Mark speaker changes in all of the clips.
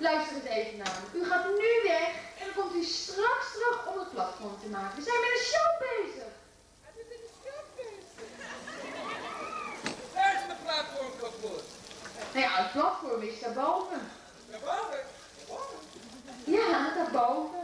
Speaker 1: Luister het even naar. U
Speaker 2: gaat nu weg en dan komt
Speaker 1: u straks terug om het platform te maken. We zijn met een show bezig. Hij is
Speaker 2: met een show bezig. Daar is
Speaker 3: mijn platform kapot?
Speaker 1: Nou ja, het platform is daarboven. Daarboven? Daarboven? Ja, daarboven.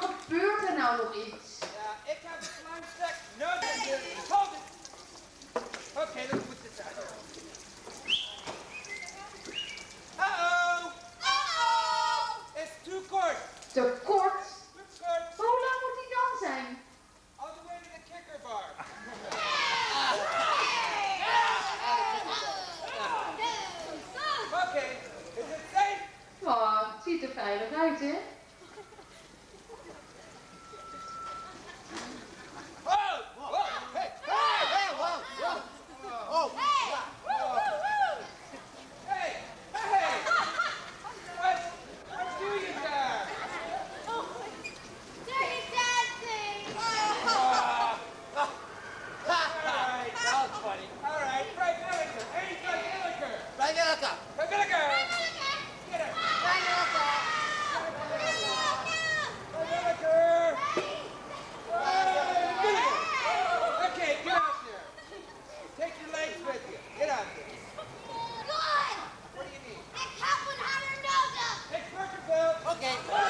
Speaker 1: Gebeurt er nou nog iets?
Speaker 2: Ja, ik heb het langstek nodig. Hold it! Oké, dan dat moet het zijn. Uh-oh! Oh! It's too kort.
Speaker 1: Te kort?
Speaker 2: Te kort.
Speaker 1: Hoe lang moet die dan zijn?
Speaker 2: All the way to the kicker bar. Oké, is het safe?
Speaker 1: Wow, oh, het ziet er veilig uit, hè?
Speaker 2: Okay.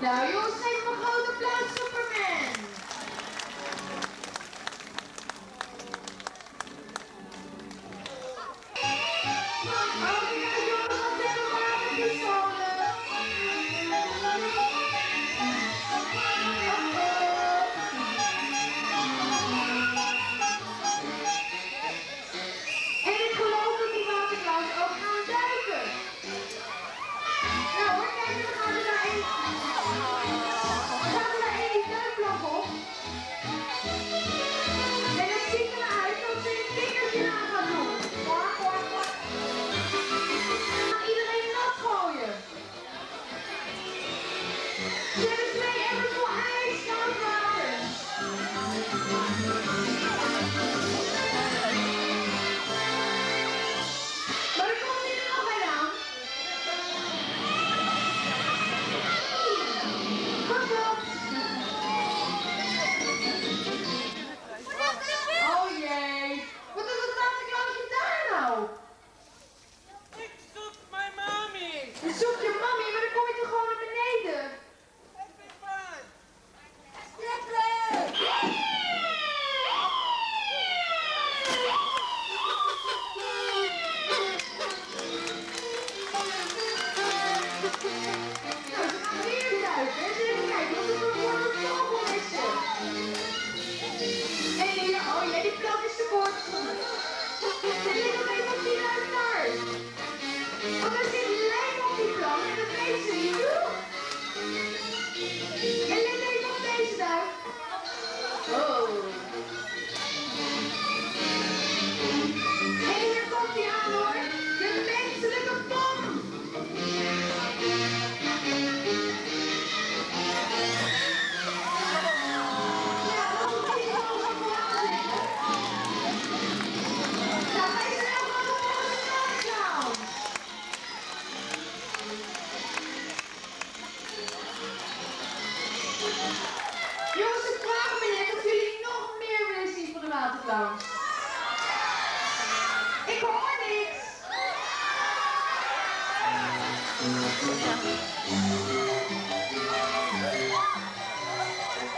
Speaker 3: Nou jongens, geef hem een groot applaus, Superman!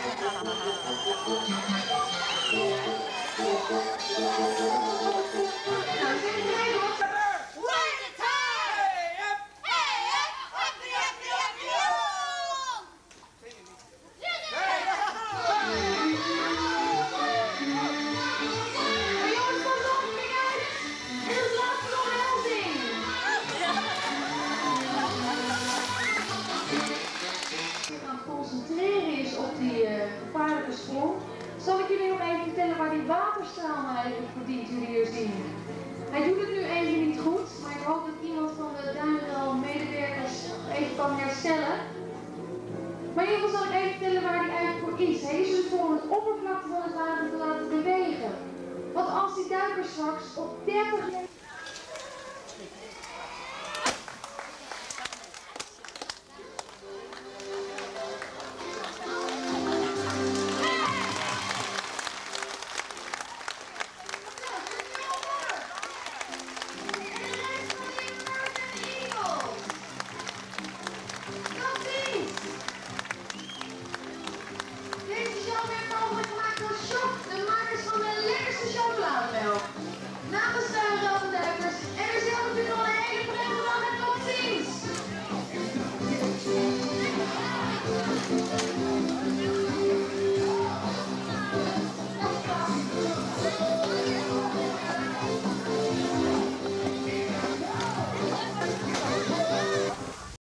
Speaker 3: よかった。Waterstraal eigenlijk voor dient, jullie hier zien. Hij doet het nu even niet goed, maar ik hoop dat iemand van de Duinrel medewerkers even kan herstellen. Maar in ieder geval zal ik even vertellen waar hij eigenlijk voor is. Hij is dus voor het oppervlakte van het water te laten bewegen. Want als die duikers straks op 30